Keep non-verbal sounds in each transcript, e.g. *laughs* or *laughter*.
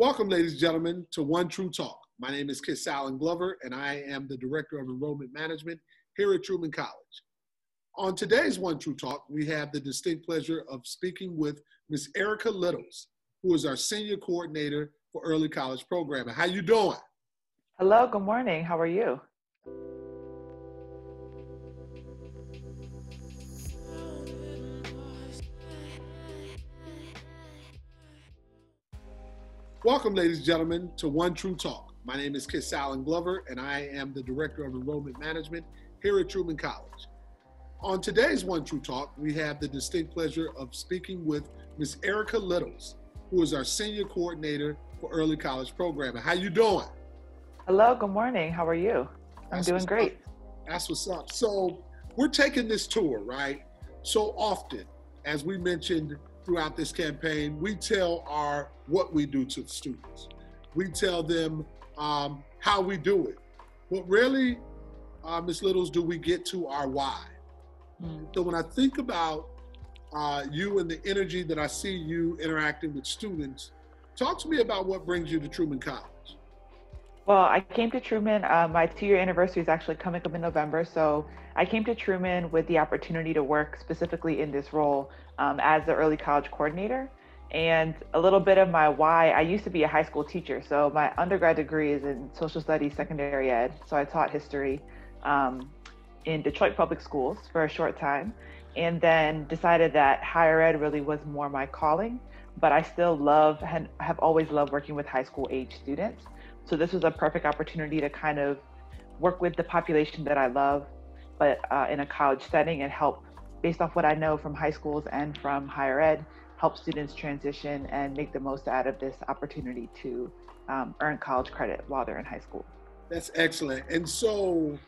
Welcome, ladies and gentlemen, to One True Talk. My name is Kiss Allen Glover, and I am the Director of Enrollment Management here at Truman College. On today's One True Talk, we have the distinct pleasure of speaking with Ms. Erika Littles, who is our Senior Coordinator for Early College Programming. How you doing? Hello, good morning. How are you? Welcome, ladies and gentlemen, to One True Talk. My name is Kiss Allen Glover, and I am the Director of Enrollment Management here at Truman College. On today's One True Talk, we have the distinct pleasure of speaking with Ms. Erika Littles, who is our Senior Coordinator for Early College Programming. How you doing? Hello, good morning. How are you? I'm That's doing great. Up. That's what's up. So we're taking this tour, right? So often, as we mentioned throughout this campaign, we tell our what we do to the students. We tell them um, how we do it. But really, uh, Ms. Littles, do we get to our why? Mm. So when I think about uh, you and the energy that I see you interacting with students, talk to me about what brings you to Truman College. Well, I came to Truman. Uh, my two-year anniversary is actually coming up in November, so I came to Truman with the opportunity to work specifically in this role um, as the early college coordinator. And a little bit of my why, I used to be a high school teacher. So my undergrad degree is in social studies, secondary ed. So I taught history um, in Detroit public schools for a short time and then decided that higher ed really was more my calling. But I still love and have always loved working with high school age students. So this was a perfect opportunity to kind of work with the population that I love, but uh, in a college setting and help based off what I know from high schools and from higher ed, help students transition and make the most out of this opportunity to um, earn college credit while they're in high school. That's excellent. And so,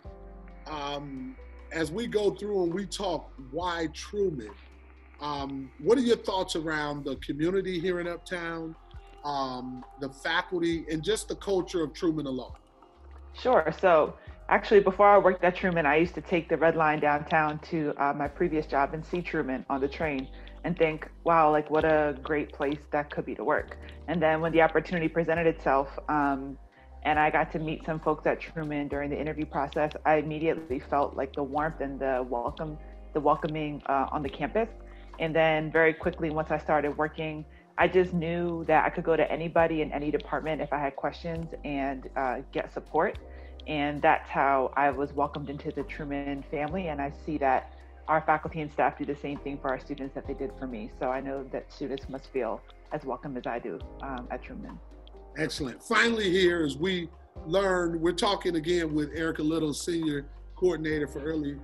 um, as we go through and we talk why Truman, um, what are your thoughts around the community here in Uptown, um, the faculty, and just the culture of Truman alone? Sure. So, actually, before I worked at Truman, I used to take the red line downtown to uh, my previous job and see Truman on the train and think, wow, like what a great place that could be to work. And then when the opportunity presented itself, um, and I got to meet some folks at Truman during the interview process, I immediately felt like the warmth and the welcome, the welcoming uh, on the campus. And then very quickly, once I started working, I just knew that I could go to anybody in any department if I had questions and uh, get support. And that's how I was welcomed into the Truman family. And I see that our faculty and staff do the same thing for our students that they did for me. So I know that students must feel as welcome as I do um, at Truman. Excellent. Finally, here as we learn, we're talking again with Erika Little, Senior Coordinator for Early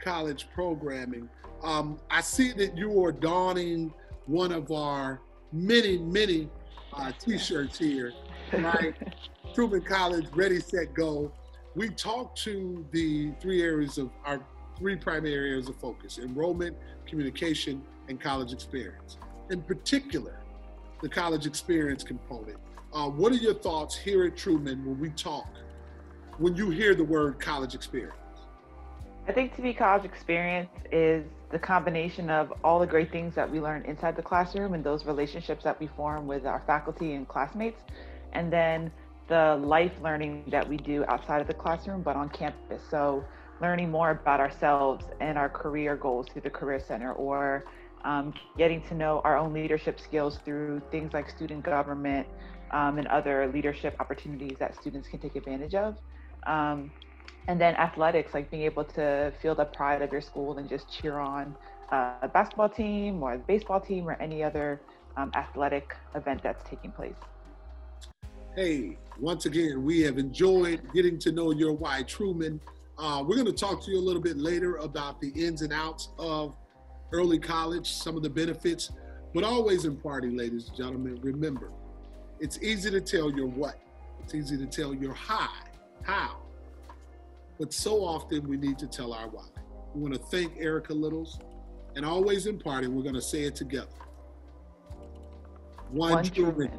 College Programming. Um, I see that you are donning one of our many, many uh, t-shirts here, *laughs* right? Truman College, Ready, Set, Go. We talked to the three areas of our three primary areas of focus, enrollment, communication, and college experience. In particular, the college experience component. Uh, what are your thoughts here at Truman when we talk, when you hear the word college experience? I think to be college experience is the combination of all the great things that we learn inside the classroom and those relationships that we form with our faculty and classmates, and then the life learning that we do outside of the classroom but on campus. So learning more about ourselves and our career goals through the Career Center or um, getting to know our own leadership skills through things like student government um, and other leadership opportunities that students can take advantage of. Um, and then athletics, like being able to feel the pride of your school and just cheer on uh, a basketball team or a baseball team or any other um, athletic event that's taking place. Hey, once again, we have enjoyed getting to know your why Truman. Uh, we're going to talk to you a little bit later about the ins and outs of early college, some of the benefits, but always in party, ladies and gentlemen, remember, it's easy to tell your what. It's easy to tell your high, How? But so often we need to tell our why. We want to thank Erika Littles, and always in party, we're going to say it together. One, One. Truman.